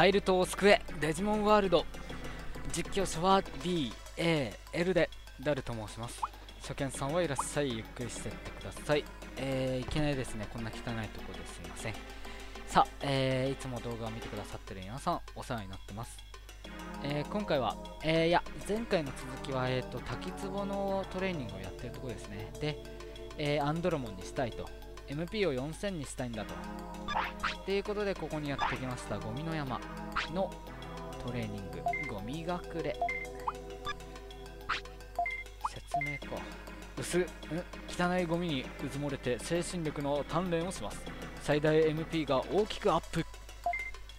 パイルトを救えデジモンワールド実況者は DAL でダルと申します。初見さんはいらっしゃいゆっくりしてってください。えー、いきなりですね。こんな汚いとこですいません。さあ、えー、いつも動画を見てくださってる皆さんお世話になってます。えー、今回は、えー、いや前回の続きは、えーと、滝壺のトレーニングをやってるところですね。で、え、アンドロモンにしたいと。MP を4000にしたいんだと。っていうことでここにやってきましたゴミの山のトレーニング。ゴミ隠れ。説明か。薄ん？汚いゴミにうずもれて精神力の鍛錬をします。最大 MP が大きくアップ。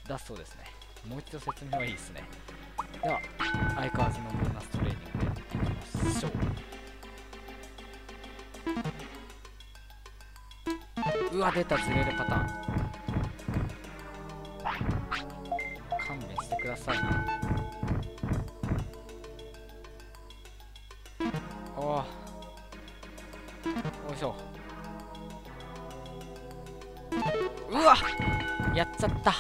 だそうですね。もう一度説明はいいですね。では相変わらずのボーナストレーニングやっていきましょう。うわ出たずれるパターン。勘弁してくださいな。おおよいしょ。うわ。やっちゃった。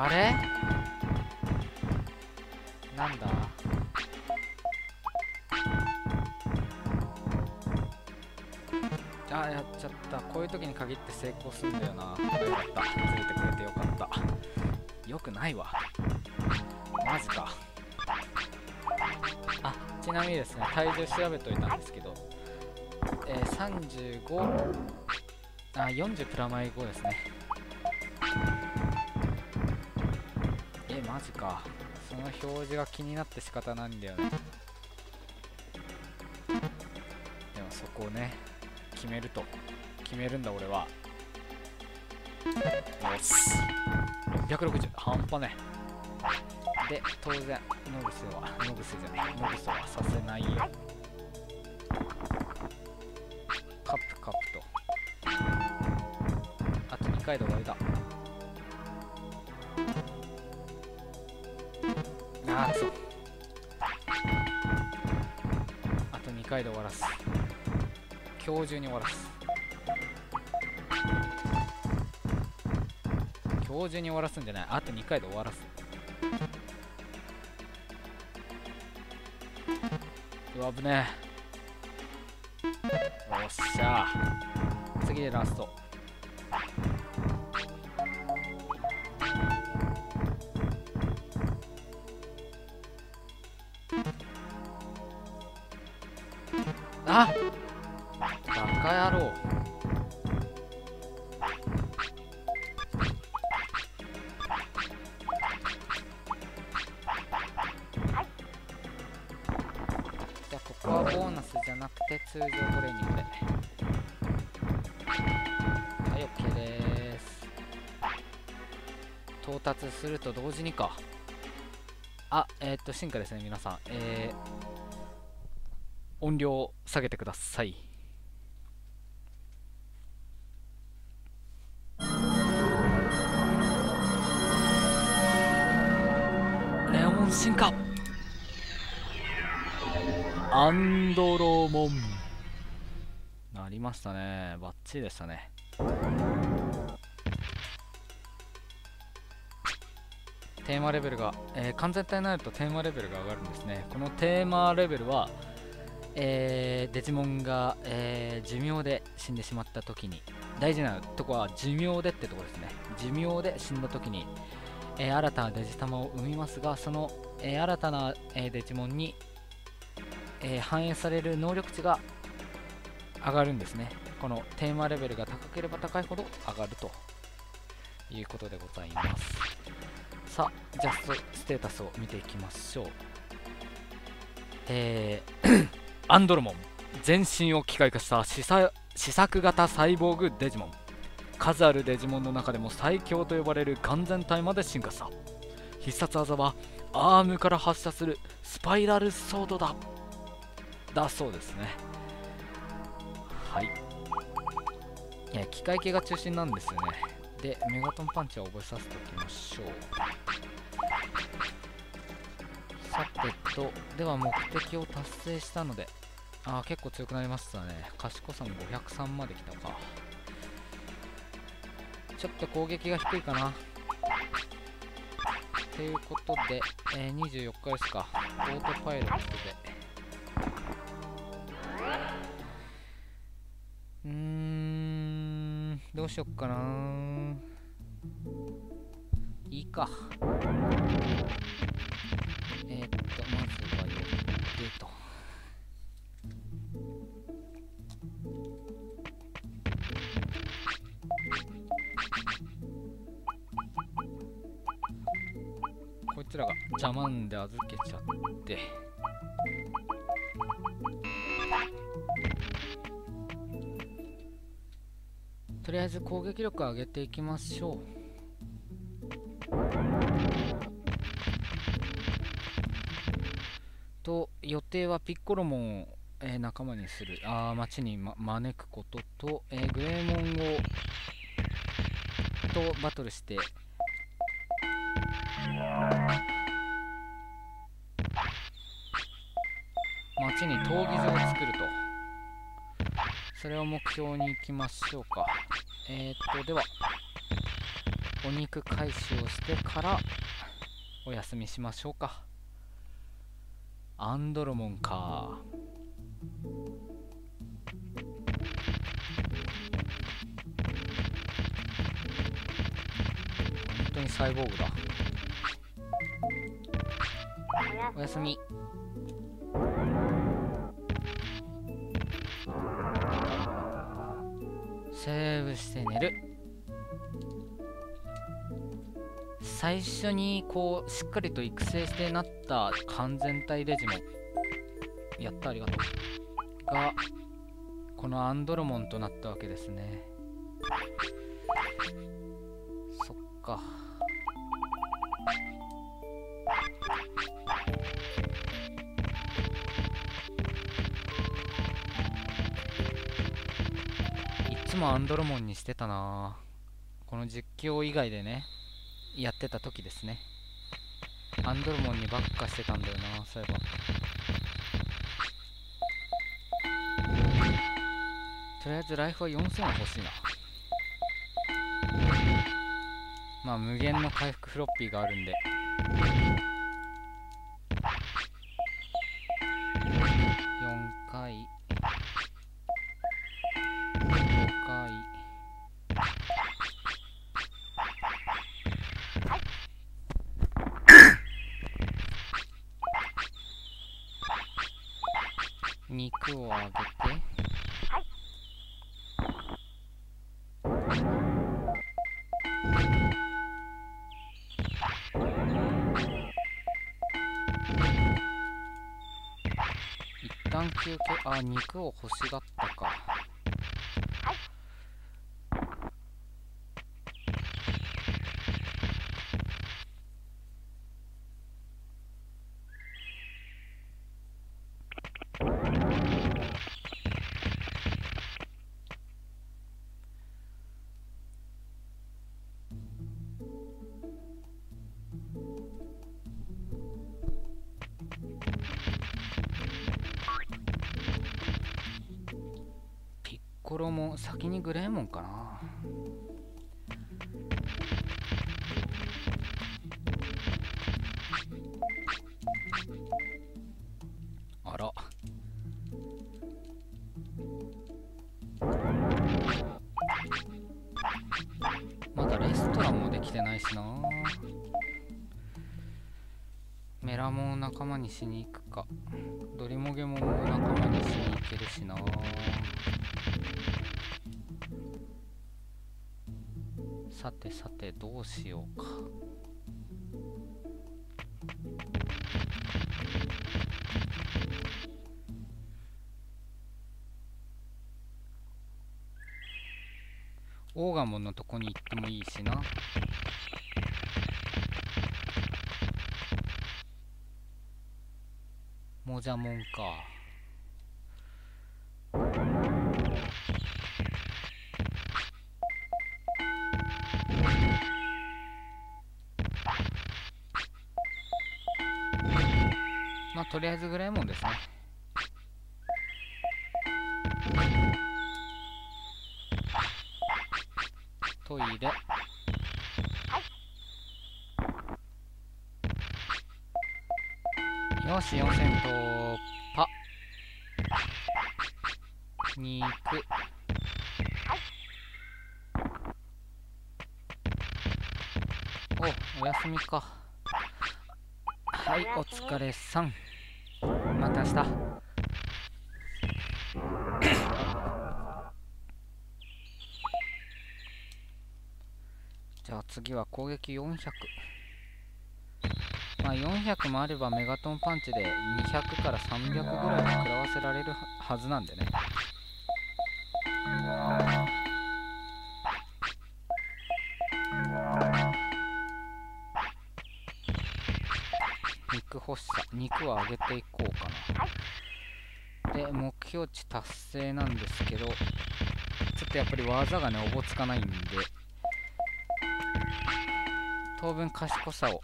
あれ？なんだ？あやっちゃった。こういう時に限って成功するんだよな。よかった。ついてくれてよかった。よくないわ。マジか。あちなみにですね体重調べといたんですけどえー、35あ40プラマイ5ですね。マジか。その表示が気になって仕方ないんだよね。でもそこをね決めると。決めるんだ俺は。よし。660半端ね。で当然ノグセはノグセじゃないノグセはさせないよ。カップカップと。あと2回で終わりだ。あくそあと2回で終わらす。今日中に終わらす。今日中に終わらすんじゃない。あと2回で終わらす。うわ危ねえ。よっしゃ。次でラスト。すると同時にか。あえー、っと進化ですね皆さん。えー音量を下げてください。レオン進化。アンドロモン。なりましたね。バッチリでしたね。テーマレベルが、えー、完全体になるとテーマレベルが上がるんですね。このテーマレベルはえー、デジモンが、えー、寿命で死んでしまった時に大事なとこは寿命でってとこですね。寿命で死んだ時に、え、新たなデジタマを生みますがその、え新たな、えデジモンに、え反映される能力値が上がるんですね。このテーマレベルが高ければ高いほど上がるということでございます。さあジャストステータスを見ていきましょう。えー アンドロモン。全身を機械化した試作型サイボーグデジモン。数あるデジモンの中でも最強と呼ばれる完全体まで進化した。必殺技はアームから発射するスパイラルソードだ。だそうですね。はい。いや機械系が中心なんですよね。でメガトンパンチは覚えさせておきましょう。さてとでは目的を達成したのでああ結構強くなりましたね。賢さも503まで来たか。ちょっと攻撃が低いかな。ということで、えー、24日ですか。オートパイロットで。うしよっかな。いいか。えー、っとまずは寄ってと。こいつらが邪魔んで預けちゃって。りあえず攻撃力上げていきましょう。と予定はピッコロモンを、えー、仲間にする。あ町に、ま、招くことと、えー、グレーモンをとバトルして。町に闘技場を作ると。それを目標にいきましょうか。えー、っとではお肉回収をしてからお休みしましょうか。アンドロモンか。本当にサイボーグだ。おやすみ。セーブして寝る。最初にこうしっかりと育成してなった完全体レジモンやったありがとう。がこのアンドロモンとなったわけですね。そっか。もアンドロモンにしてたな。この実況以外でねやってた時ですね。アンドロモンにばっかしてたんだよなそういえば。とりあえずライフは4000は欲しいな。まあ無限の回復フロッピーがあるんで。あ肉を欲しがったかピッコロも先にグレーモンかな。あら。まだレストランもできてないしな。メラモンを仲間にしに行くか。ドリモゲモンも仲間にしに行けるしな。さてさてどうしようか。オーガモンのとこに行ってもいいしな。モジャモンか。とりあえずぐらいもんですね。トイレ。よし四千突破肉。おおやすみか。はいお疲れさん。また明日。じゃあ次は攻撃400まあ400もあればメガトンパンチで200から300ぐらいは食らわせられるはずなんでね。肉欲しさ肉は上げていこうかな。で目標値達成なんですけどちょっとやっぱり技がねおぼつかないんで当分賢さを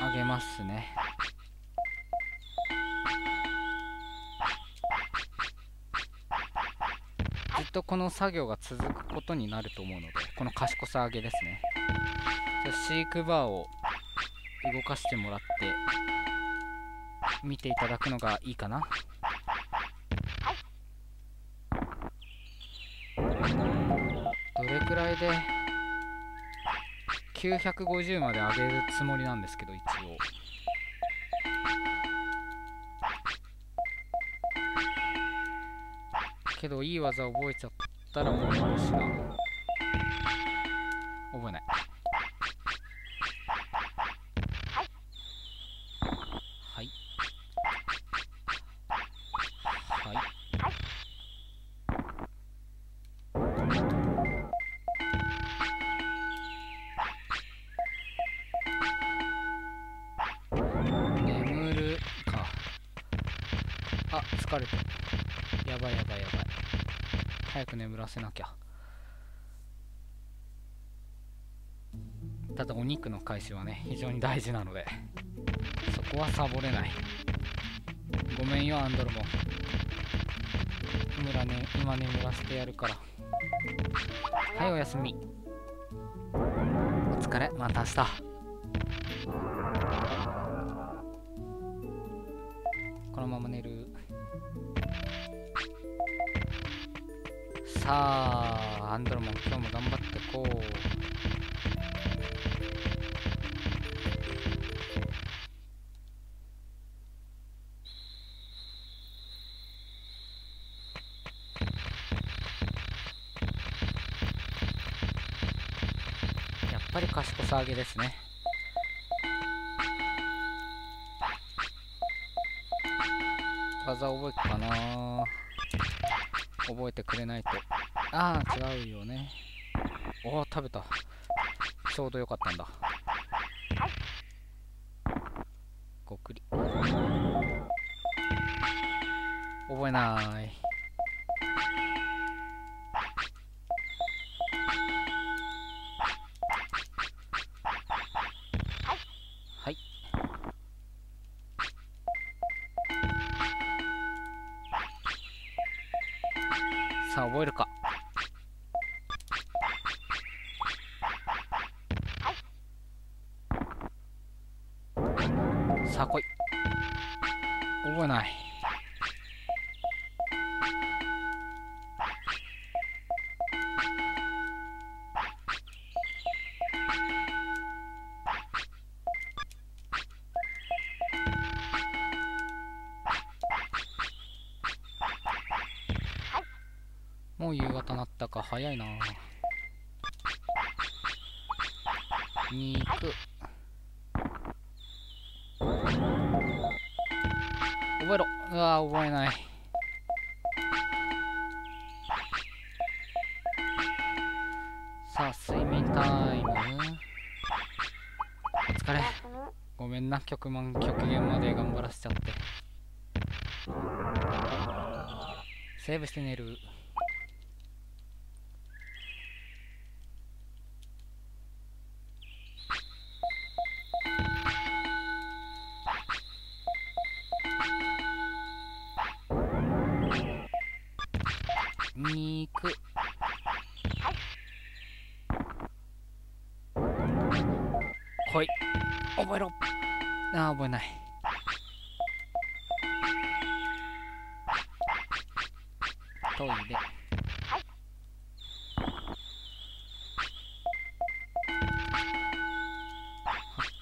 上げますね。ずっとこの作業が続くことになると思うのでこの賢さ上げですね。飼育バーを動かしてもらって見ていただくのがいいかな。どれくらいで？950まで上げるつもりなんですけど一応。けどいい技覚えちゃったらもうやる疲れたやばいやばいやばい。早く眠らせなきゃ。ただお肉の回収はね非常に大事なのでそこはサボれない。ごめんよアンドロモン村ね今眠らせてやるから。はいおやすみ。お疲れ。また明日。このまま寝る。さあアンドロモン今日も頑張ってこう。やっぱり賢さ上げですね。技覚えっかな覚えてくれないと。ああ違うよね。おお食べた。ちょうどよかったんだ。ごくり。覚えないはい。覚えない。もう夕方なったか早いな。肉うわ覚えない。さあ睡眠タイム。お疲れ。ごめんな。極満極限まで頑張らせちゃって。セーブして寝る。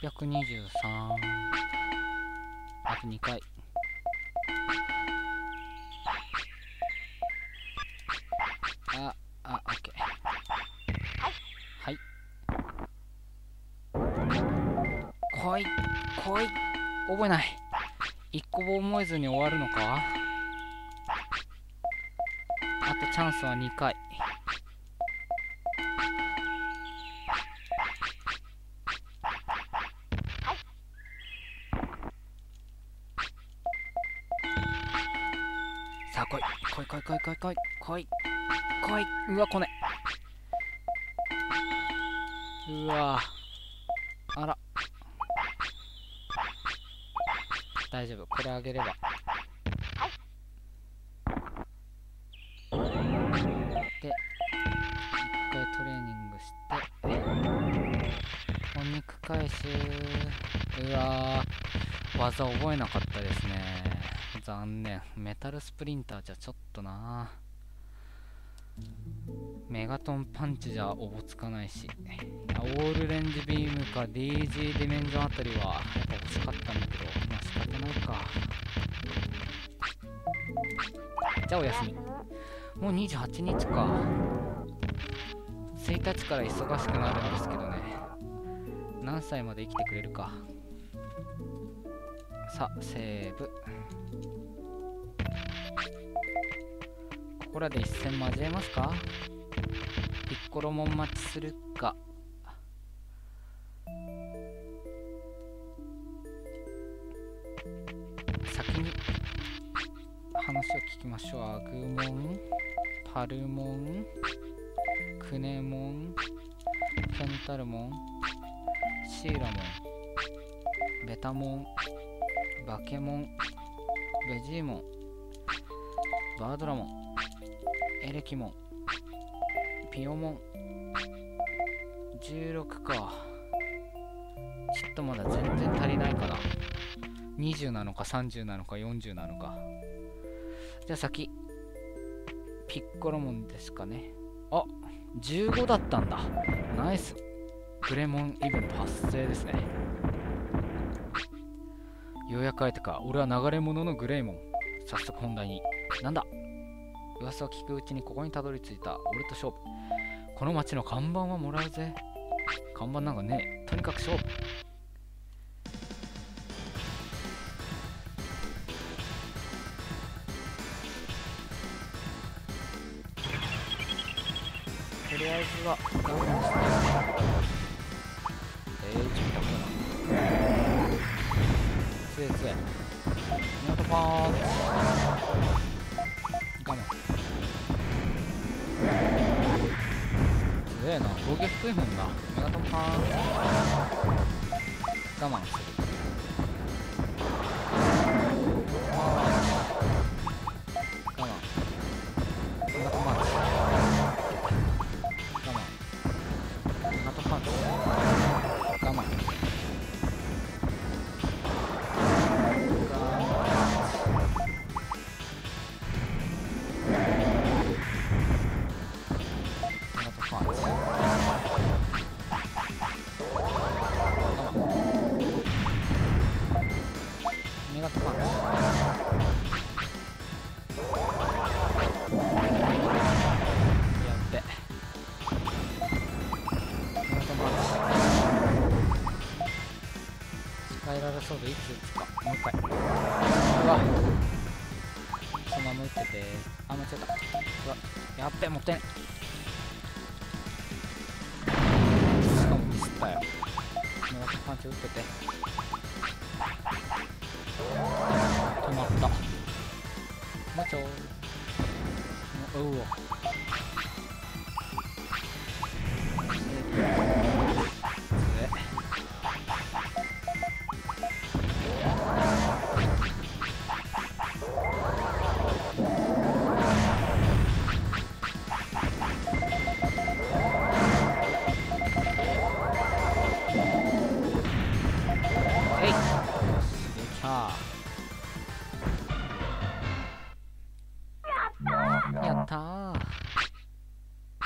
823あと2回。ああオッケーはい。来い来い。覚えない。一個も覚えずに終わるのか？あとチャンスは2回。うわ来ね。うわ。あら。大丈夫。これあげれば。で一回トレーニングして。お肉返すうわ。技覚えなかったですね。残念。メタルスプリンターじゃちょっとな。メガトンパンチじゃおぼつかないし。オールレンジビームか DG ディメンジョンあたりはやっぱ欲しかったんだけどまあ仕方ないか。じゃあおやすみ。もう28日か。1日から忙しくなるんですけどね。何歳まで生きてくれるか。さあセーブ。ここらで一戦交えますか？ピッコロモン待ちするか。先に話を聞きましょう。アグモンパルモンクネモンケンタルモンシーラモンベタモンバケモンベジーモンバードラモンエレキモン。ピオモン16か。ちょっとまだ全然足りないかな。20なのか30なのか40なのか。じゃあ先ピッコロモンですかね。あ15だったんだ。ナイス。グレモンイベント発生ですね。ようやく会えたか。俺は流れ者のグレイモン。早速本題に。なんだ。噂を聞くうちにここにたどり着いた。俺と勝負。この町の看板はもらうぜ。看板なんかねとにかく勝負。とりあえずはダウンして。えー、ちょっと待ってな。強い強い港パーン。えな防御低いもんなメガトンパーン我慢する。やっべもったいないしかもミスったよ。もうパンチ打ってて。止まった。もうちょいうわ。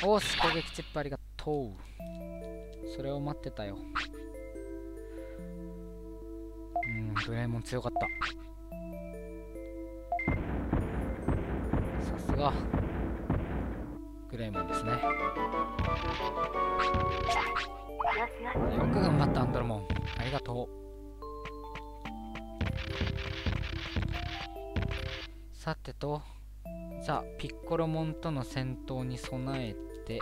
おーし攻撃チップありが。とう。それを待ってたよ。うんグレイモン強かった。さすが。グレイモンですね。よく頑張ったアンドロモン。ありがとう。さてとじゃあピッコロモンとの戦闘に備えてて。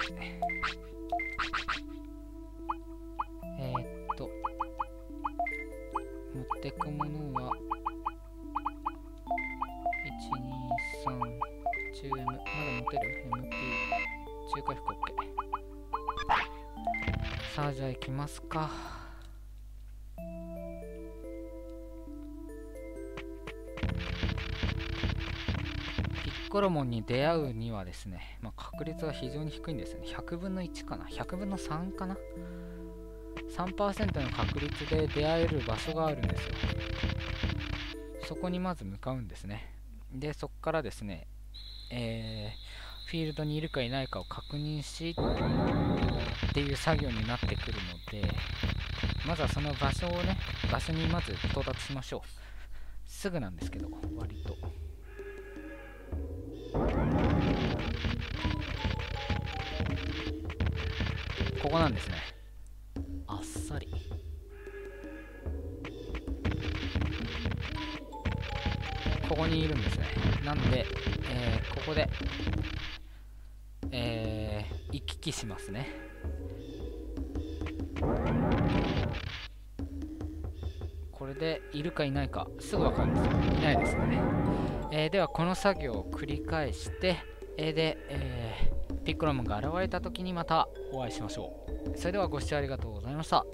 えー、っと。持ってくものは。123 10M まだ持てる ?MP 中回復 OK さあじゃあ行きますか。ピッコロモンに出会うにはですね、まあ、確率は非常に低いんですよね。100分の1かな。100分の3かな。3%の確率で出会える場所があるんですよ。そこにまず向かうんですね。でそこからですねえー、フィールドにいるかいないかを確認しっていう作業になってくるのでまずはその場所をね場所にまず到達しましょう。すぐなんですけど割と。ここなんですね。あっさり。ここにいるんですね。なんで、えー、ここでえー、行き来しますね。これでいるかいないかすぐ分かるんですよ。いないですね、えー、ではこの作業を繰り返して、えー、で、えー、ピッコロムが現れた時にまたお会いしましょう。それではご視聴ありがとうございました。